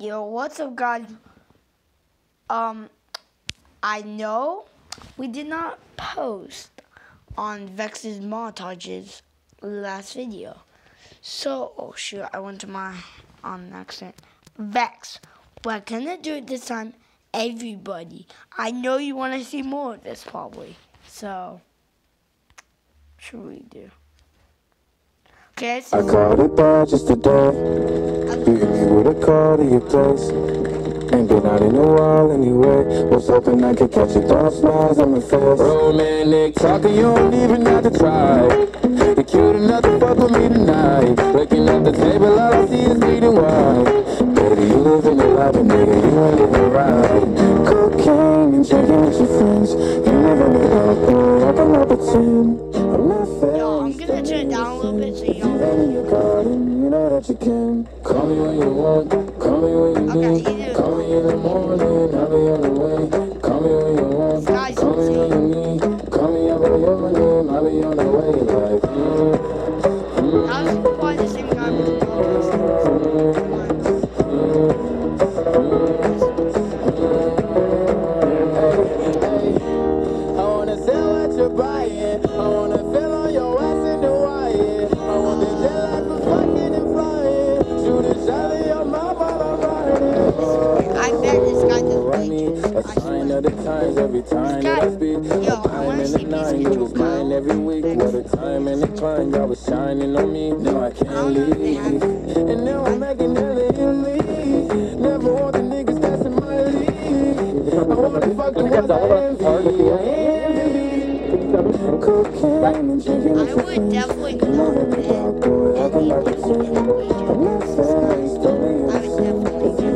Yo, what's up, guys? Um, I know we did not post on Vex's montages last video. So, oh shoot, I went to my on um, accent. Vex, we're gonna do it this time. Everybody, I know you want to see more of this probably. So, should we do? So I called it bad just today. Hit me with a call to your place. Ain't been out in a while anyway. Was hoping I could catch your dark smiles on my face. Romantic talking, you don't even have to try. You're cute enough to fuck with me tonight. Looking at the table, times every time that I speak. Yo, I Time wanna and these nine, you was mine every week. What a time and the climb, y'all was shining on me. Now I can't don't know if leave. And now I'm making hella Italy. Never want the niggas that's in my league. I wanna fuck the ones I envy. Cocaine and drinking I would definitely not bet any of these in a wager. I would definitely do.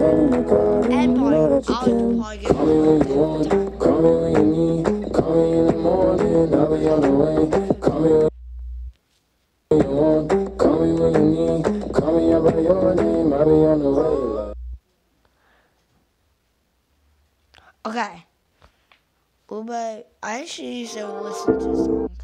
And probably, I Okay. Well, but I actually to listen to song.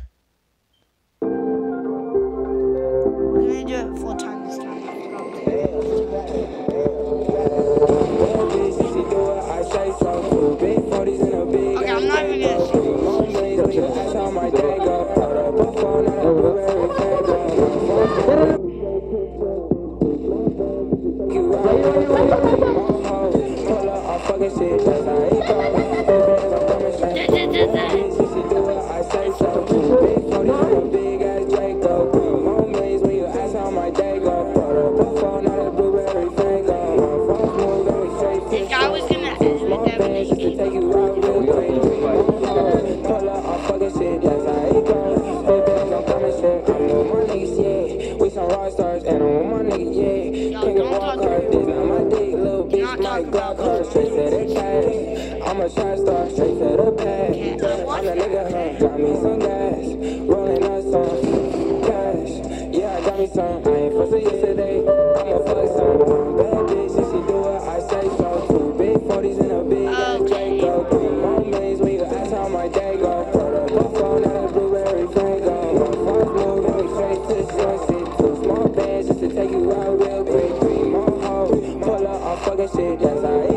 A star, straight to the watched I'm a nigga, huh? Got me some gas, rolling up some cash. Yeah, I got me some. I ain't fussing yesterday. I'ma fuck some. Bad bitch, if she do it, I say so. Two big 40s and a big ass. Draco. Three more millions when you ask how my day go. Put up a phone out of blueberry Franco. My first move, and we straight to the shit. Two small bands just to take you out real quick. Three more hoes, pull up, I'm fucking shit. That's how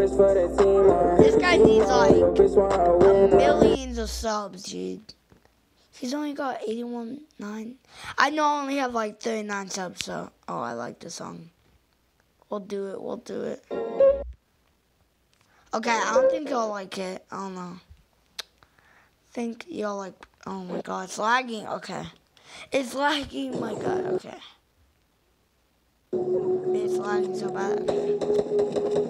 bitch for the team. uh. This guy needs like millions of subs, dude. He's only got 81, 9. I know I only have like 39 subs, so. Oh, I like the song. We'll do it, we'll do it. Okay, I don't think you'll like it. I don't know. think you'll like. Oh my god, it's lagging. Okay. It's lagging. My god, okay. It's lagging so bad. Okay.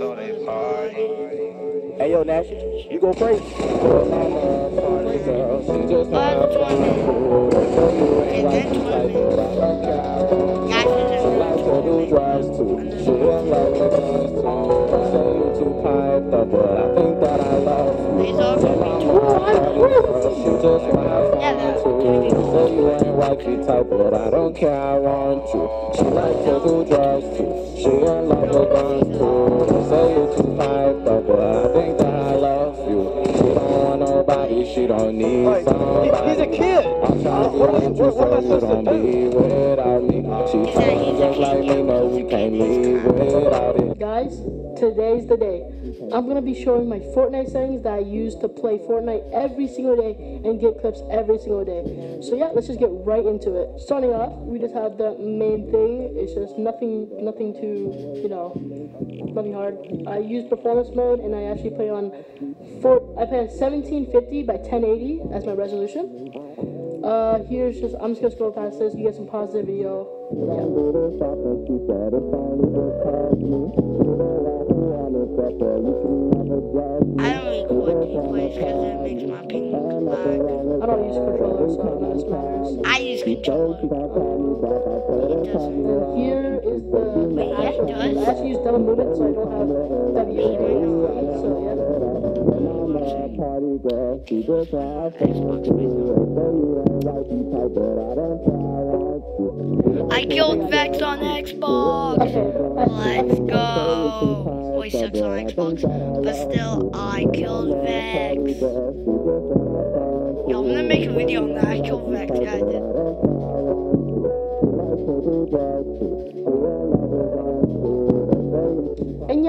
So they party. Hey yo, Nash, you go crazy. Party girl, she just But have tournament. fun. And then tournament. Guys, Like to do drugs too. She don't like the guns too. Say you too piped up, but I think that I love you. Tell my mom, she just wanna Yeah, find you. gonna be cool. Say you ain't wifey type, but I don't care, I want you. She like to do drugs too. She in love with guns too. Don't need Like, somebody. he- he's a kid. I'm trying to get you what- what am I so you don't be without me. She He said told me he's a just like me, no, we can't leave without it. Guys, today's the day. I'm gonna be showing my Fortnite settings that I use to play Fortnite every single day and get clips every single day. So yeah, let's just get right into it. Starting off, we just have the main thing. It's just nothing, nothing too, you know, nothing hard. I use performance mode and I actually play on four. I play on 1750 by 1080 as my resolution. Uh, here's just I'm just gonna scroll past this. You get some positive video. Yeah. I don't record replays because it makes my ping lag. I don't use controller, so none of this matters. I use controller. It doesn't. And here is the Wait, yeah, it does. I actually use double movement, so I don't have use So yeah. I killed Vex on Xbox. Okay. Let's go. Oh, he sucks on Xbox, but still, I killed Vex. Yo, I'm gonna make a video on that. I killed Vex. Yeah, I did.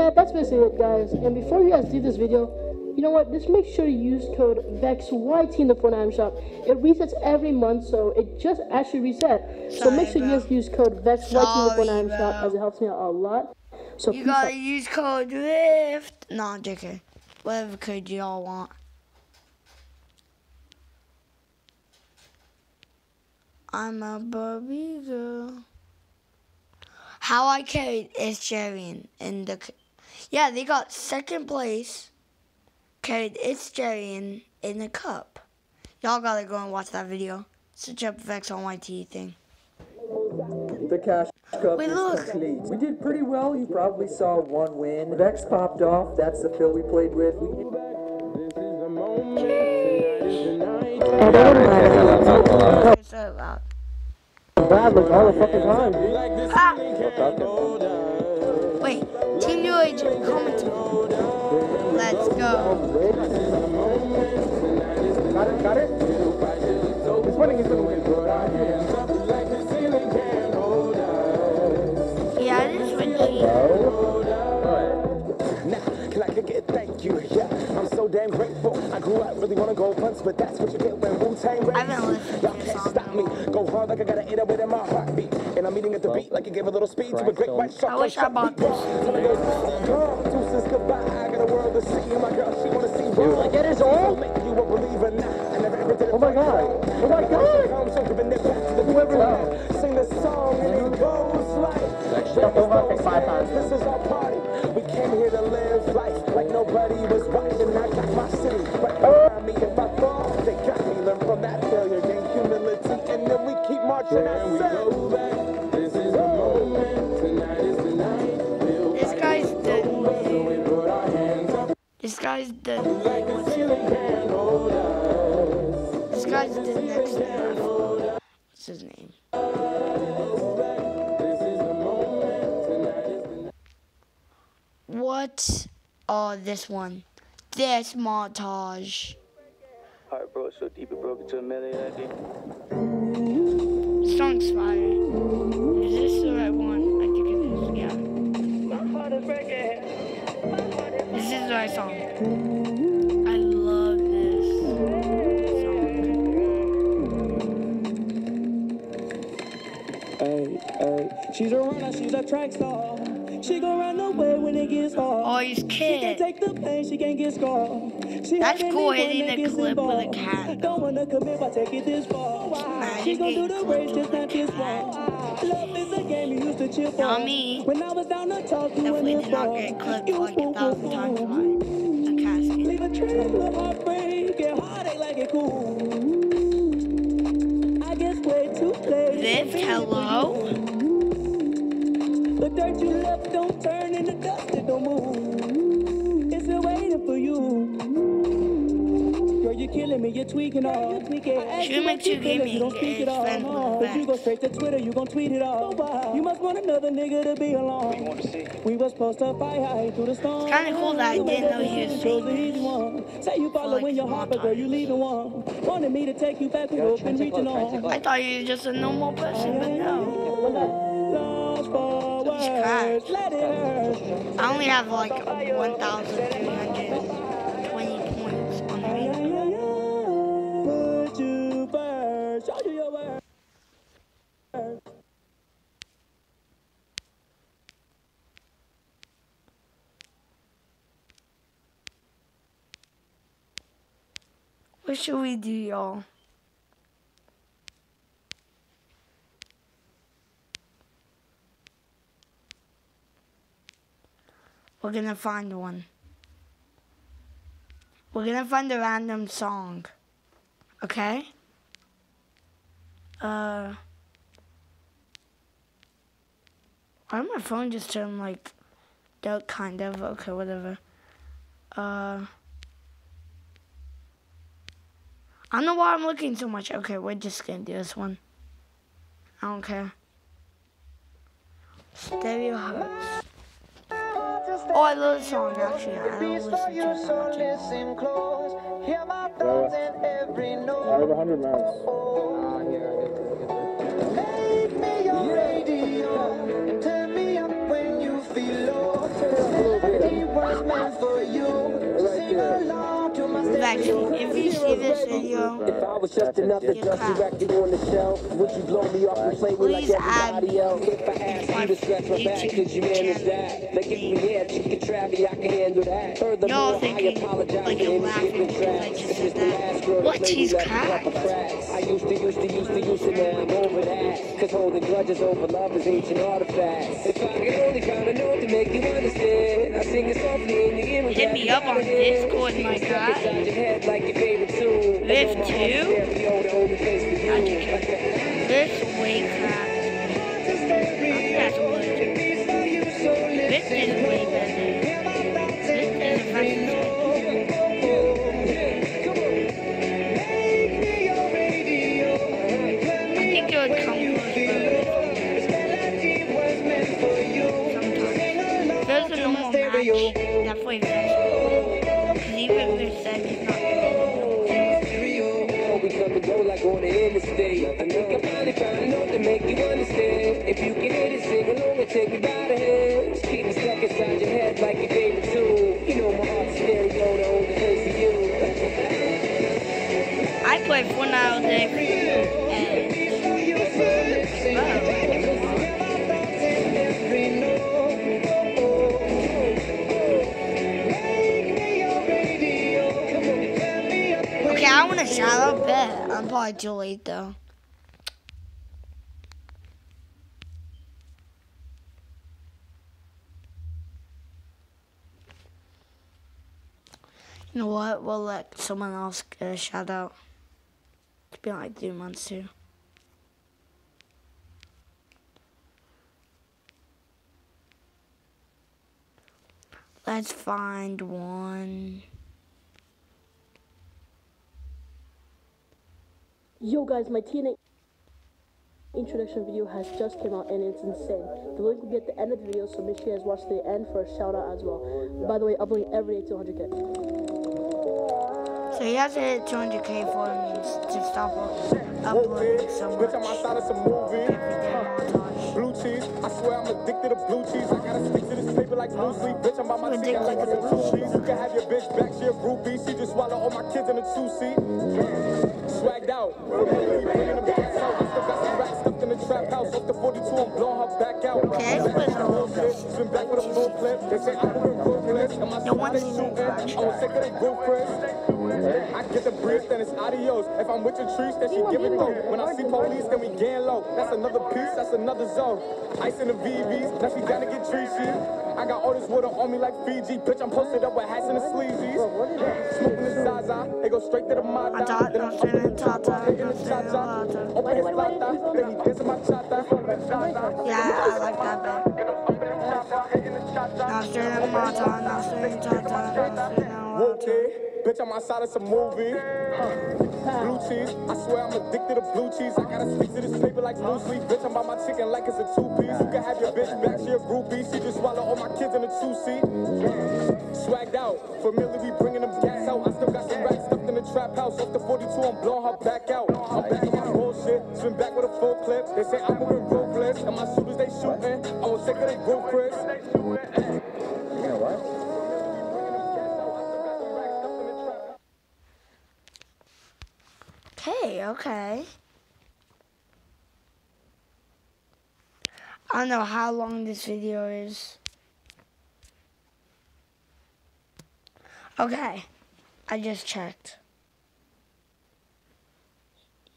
Yeah, that's basically it, guys. And before you guys do this video, you know what? Just make sure you use code VEXYT in the Fortnite shop. It resets every month, so it just actually reset. So make Sorry, sure you guys use code VEXYT in the Sorry, Fortnite shop, as it helps me out a lot. So You gotta out. use code LIFT. Nah, JK. Whatever code y'all want. I'm a Barbie girl. How I carried is Jarian in the. Yeah, they got second place. Carried it's Jarian in in the cup. Y'all gotta go and watch that video. Search up Vex on YT thing. The cash cup Wait, is look. complete. We did pretty well. You probably saw one win. Vex popped off. That's the Phil we played with. We It's so loud. Bad look all the fucking time. Ah! Wait, Team New Age commenting. Let's go. Got it? Got it? It's winning. It's winning. Yeah, it is with G. Can I it? Thank you. Yeah, I'm so damn grateful. I grew up really wanna go punch, but that's what you get when Wu Tang listened Y'all can't stop me. Go hard like I got an 808 in like it gave a little speed to a great white shark. I wish I bought this. Deuces goodbye. I got a world to see. My girl, she wanna see world. Get his all? Make you a believer now. I never ever did it. Oh my god. Oh my god. I'm so giving it back to the whoever Sing this song and it goes like. Jump over like five times. This is our party. We came here to live life like nobody was watching. I got my city guy's the. This guy's the next. What's his name? What? Oh, this one. This montage. Heart broke so deep it broke into a million. I think. Song's fire. Is this the right one? I think it is. Yeah. This is the right song. I love this song. Hey, hey, she's a runner, she's a track star. She gon' run away when it gets hard. Oh, he's She can't take the pain, she can't get scarred. She That's cool hitting the gets clip with a involved. cat. Don't wanna commit, but take it this far. She gon' do the race, just a not this one. Love is a game you used to cheer for. Not me. When I was down to talk, you Definitely went did not for. get clipped like a thousand times Leave a trail of heartbreak heartache like it cool. I guess way too late. Lift, hello? The dirt you left killing me, you're tweaking all. You're tweaking. I ask you make you gaming don't speak is it all. No, Cause you go straight to Twitter, you gon' tweet it all. You must want another nigga to be alone. want? We was supposed to fight high through the storm. It's kinda cool that I didn't know he was decision, chose the easy one. Say you like, following your small heart, but girl, you times. leaving one. Wanted me to take you back, we both been reaching on. I thought you were just a normal person, but no. Lost for let it. I only have like 1,320 show you your. What should we do, y'all? We're gonna find one. We're gonna find a random song. Okay? Uh. Why did my phone just turn like dark, kind of? Okay, whatever. Uh. I don't know why I'm looking so much. Okay, we're just gonna do this one. I don't care. Stereo Hearts. Oh, I love this song actually. I don't listen to it that much anymore. Out of 100 miles. We've actually, if you see this video, If I was just another dusty record on the shelf, would you blow me off and play me like add um, everybody else? If I asked you to scratch my back, could you manage that? Like if we had chicken trappy, I can handle that. Furthermore, I apologize like, for any skipping tracks. It's said just the that. last girl What? that played She's me like a cracked? couple cracks. I used to, used to, used to, used to, now I'm over that. Cause holding grudges over love is ancient artifacts. If I could only find a note to make you understand, I sing it softly in your ear. and Hit me up on. Discord, my Stuck guy. inside your head like your favorite tune. Live And two? heart stereo, the only place for you. How'd you get this way cracked? I think that's good. This is If you can hit it, sing along and take me by the hand. Just keep me stuck inside your head like your favorite tune. You know my heart's stereo, the only place for you. I play Fortnite all day. Uh, okay, I want to shout out bet. I'm probably too late though. You know what? Someone else get a shout out. It's been like three months too. Let's find one. Yo guys, my TNA introduction video has just came out and it's insane. The link will be at the end of the video, so make sure you guys watch the end for a shout out as well. By the way, uploading every day to 100k. So he has to hit 200k for me to stop uploading so much. Bitch, I'm outside of some movie. Everyday. Blue cheese, I swear I'm addicted to blue cheese. I gotta stick to this paper like blue sleep. Bitch, I'm on my seat like addicted it's to a blue piece. You can have your bitch back, she a groupie. She just swallow all my kids in a two seat. Swagged out. Trap house. Off the 42, I'm blowing her back out. Okay, this was a little bit. Back with a full clip. They say I'm doing ruthless. And my No one they sees shooting. I was sick of they goofers. I get the breeze, then it's adios. If I'm with your trees, then she give it though. When I see police, then we gang low. That's another piece, that's another zone. Ice in the VVs, now she down to get treachy. I got all this water on me like Fiji. Bitch, I'm posted up with hats and the sleazies. Smoking the Zaza, they go straight to the Mata. Then I'm nothing up in in the Tata, Tata, the nothing Cha-Cha. Open his Lata, then he dancing my Chata. Yeah, I like that bit. Now straight in Mata, now straight in Tata, now straight in Lata. Okay, bitch, I'm outside of some movie. Blue cheese, I swear I'm addicted to blue cheese. I gotta stick to this paper like loose leaf. Bitch, I'm by my chicken like it's a two piece. You can have your bitch back, she a groupie. She just swallow all my kids in a two seat. Swagged out, familiar, we bringing them gas out. I still got some racks stuffed in the trap house. Off the 42, I'm blowing her back out. I'm back swim back with a full clip. They say I'm moving ruthless, and my shooters they shooting. I was sick of they group, Chris. Okay, okay. I don't know how long this video is. Okay, I just checked.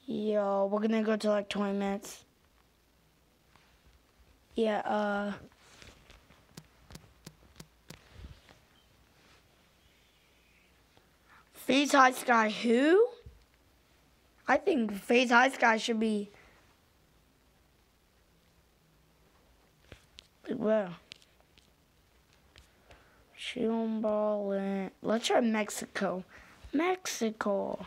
Yo, we're gonna go to like 20 minutes. Yeah, uh. FaZe High Sky who? I think FaZe High Sky should be. Where? Chumballin. Let's try Mexico. Mexico.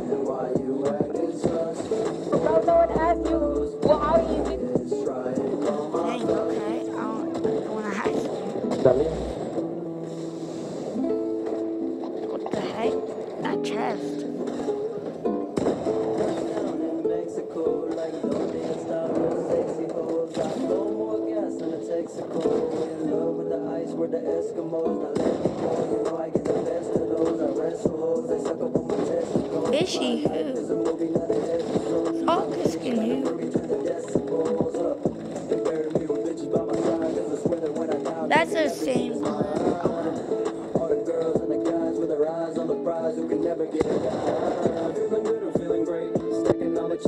Come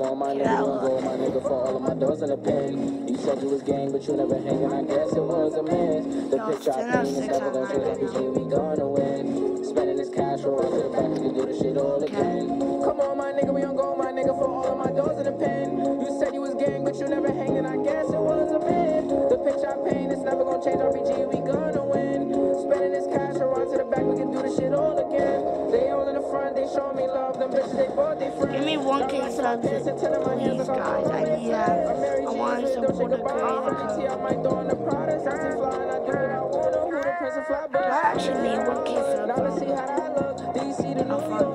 on, my nigga, go, my nigga, for all of my doors in the pen. You said you was gang, but you never hanging. I guess friends. Give me 1K subs, please, guys. I need that. I want to support creator code. I actually need 1K subs. I'll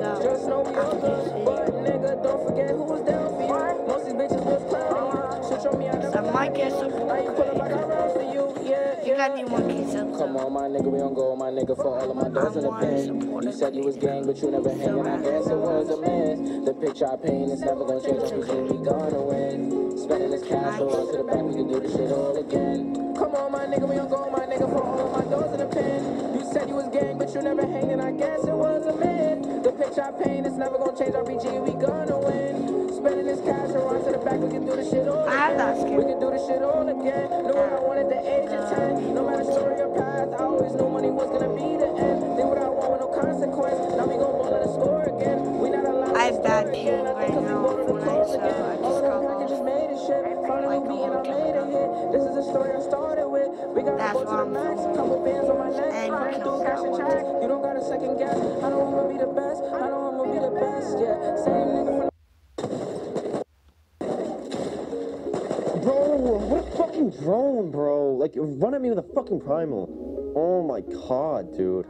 You got me 1K subs. Come on, my nigga, we don't go, my nigga, for all of my doors in the pen. You said you was gang, but you never hanging. I guess it was a mess. The picture I paint is never gonna change. Day we gonna win. Spending this cash roll to the back, we can do this shit all again. Come on, my nigga, we don't go, my nigga, for all of my doors in the pen. You said you was gang, but you never hanging. I guess it was a myth. The picture I paint is never gonna change. RPG, we gonna win. Spending this cash around to the back, we can do this shit all I have that again. We can do the shit all again. Check. You don't gotta second guess. I know I'ma be the best. I know I'ma be the best. Yeah. Same nigga from Bro, what a fucking drone, bro. Like, run at me with a fucking primal. Oh my god, dude.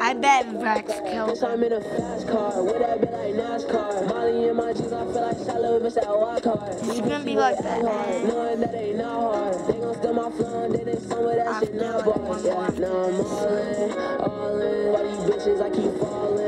I I bet Vex killed Bitch, I'm in a fast car. Would that be like NASCAR? Molly in my jeans, I feel like Shallow if it's that wild card. It's gonna be like that. Knowing that ain't not hard. They gon' steal my flow and then they some of that shit not bars. Yeah, now I'm all in, all in. Bitches, I keep falling,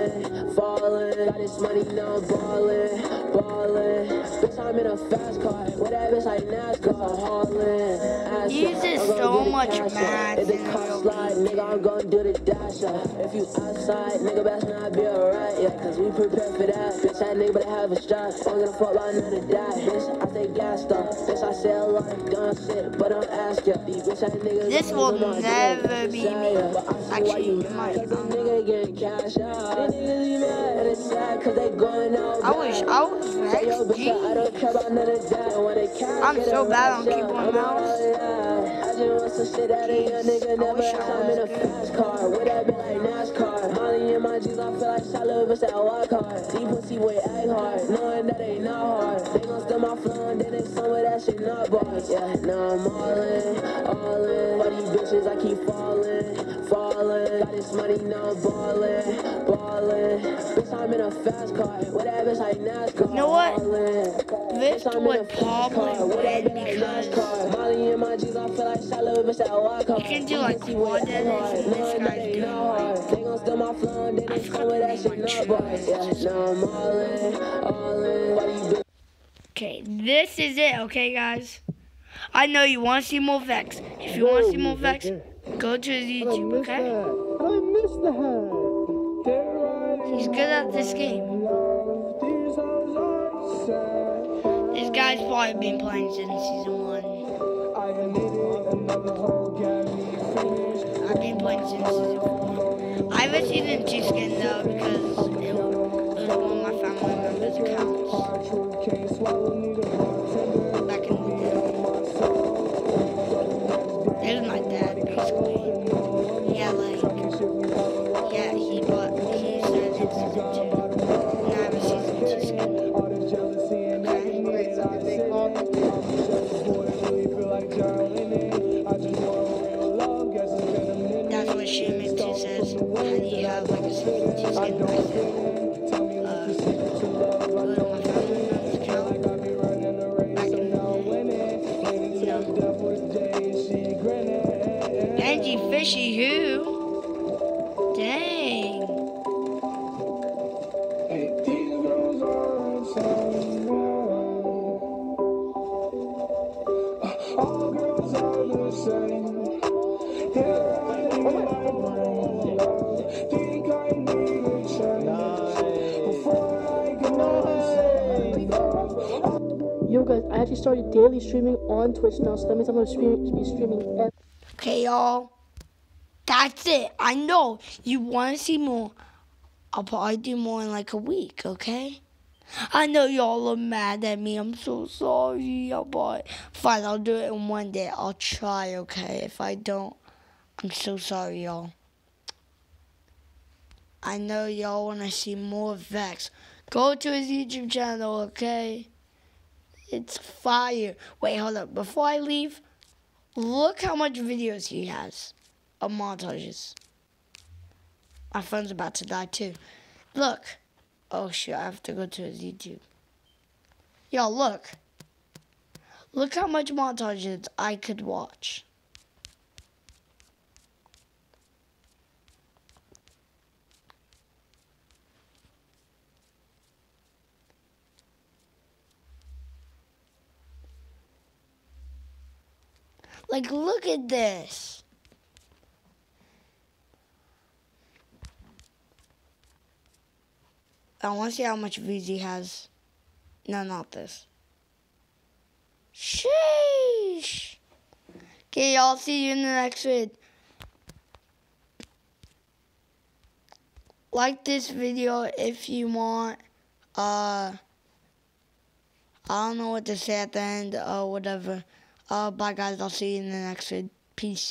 falling. Got this money, now I'm ballin', ballin'. Bitch, I'm in a fast car. Would that bitch like NASCAR? Haulin', ass He uses so much math If the car slide, nigga, I'm gon' do the dash. yeah. If you outside, nigga, best not be alright. Yeah, cause we prepared for that. Bitch, that nigga better have a strap. I'm gonna fuck by another die. Bitch, I stay gassed up. Bitch, I say a lot of dumb shit, but I'm asking. These bitch, that niggas. This will never be me. Actually, it might. Nigga getting cash out. These niggas be mad and it's sad cause they going out. I wish I was Say, yo, Vex. bitch, I don't care about none of that. And when they cash, I'm so bad on keyboard mouse. I just want some shit out of your nigga. Never wish I ask, I'm in a was good. In my jeans, I feel like Shallow it's that wild card. Deep pussy boy act hard, knowing that ain't not hard. They gon' steal my flow and then they some of that shit not bars. Yeah, now I'm all in, all in. Why these bitches, I keep falling, falling. Got this money, now I'm ballin', ballin'. Bitch, I'm in a fast car. That bitch like NASCAR? You know what? Ballin'. This I'm in a would car. probably Would that win be like because NASCAR? Molly in my jeans, I feel like Shallow if it's that wild card. you can do like quad edits and this guy's doing like They gon' steal my flow and then they some of that shit not bars. Yeah, now I'm all in, all in. Why you bitch? Okay, this is it, okay, guys? I know you want to see more Vex. If you want to see more Vex, go to his YouTube, okay? I missed that. He's good at this game. Guy's probably been playing since season one. I've been playing since season one. I have a season two skin though because it was one of my family members' accounts back in the day. There's my dad basically. That's what Shimon 2 says. How do you have like a season two daily streaming on Twitch now, so that means I'm gonna stream, be streaming Okay, y'all. That's it. I know you want to see more. I'll probably do more in like a week, okay? I know y'all are mad at me. I'm so sorry, but fine, I'll do it in one day. I'll try, okay? If I don't, I'm so sorry, y'all. I know y'all want to see more Vex. Go to his YouTube channel, okay? It's fire. Wait, hold up. Before I leave, look how much videos he has of montages. My phone's about to die too. Look. Oh shit, I have to go to his YouTube. Yo, look. Look how much montages I could watch. Like, look at this. I want to see how much he has. No, not this. Sheesh. Okay, y'all. See you in the next vid. Like this video if you want. Uh, I don't know what to say at the end or whatever. Uh, bye guys. I'll see you in the next vid. Peace.